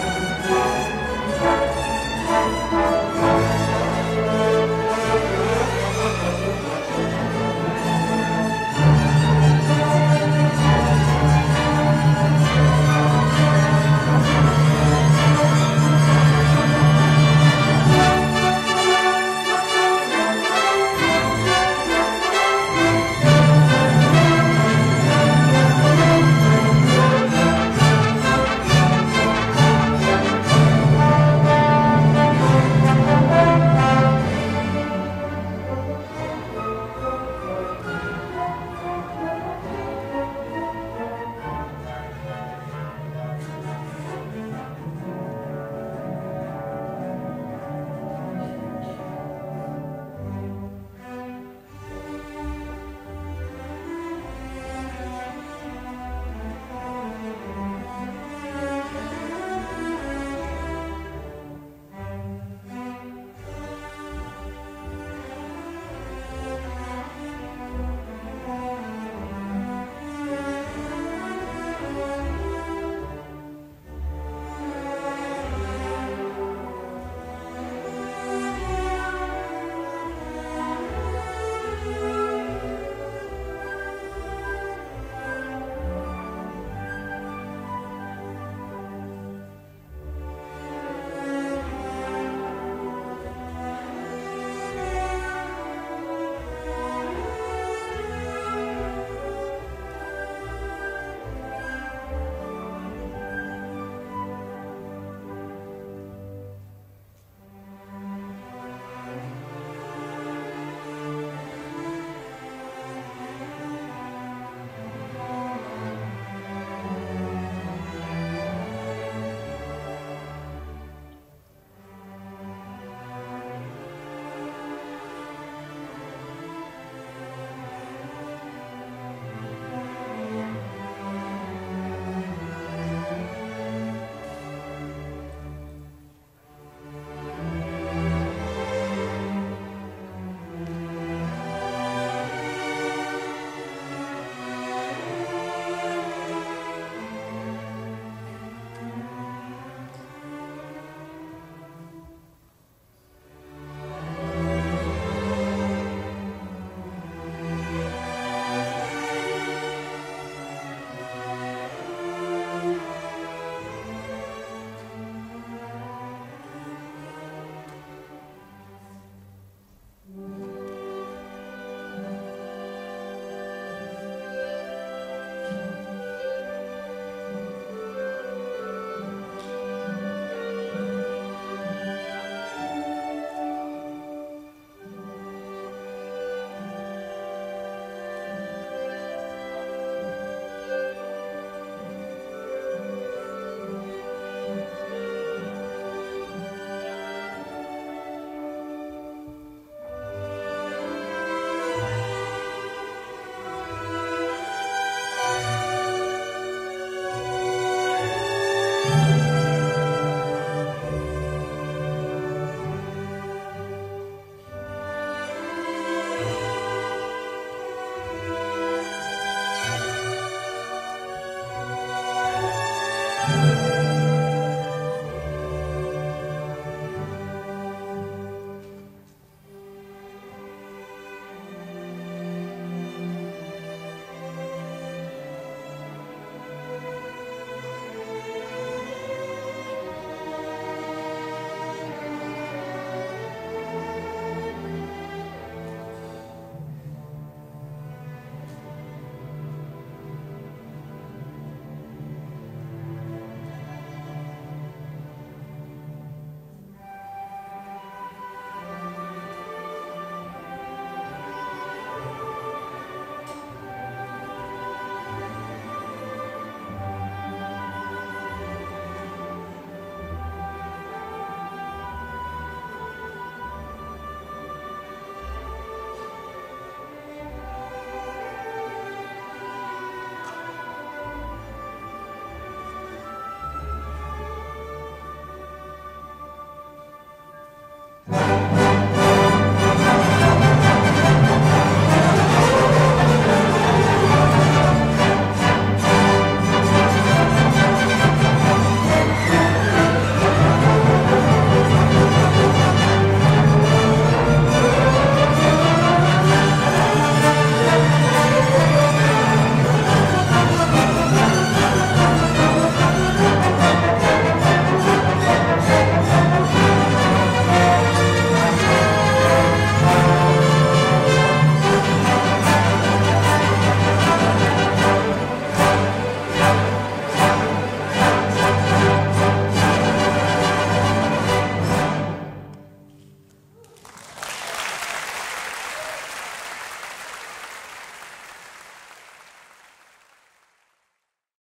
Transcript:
Música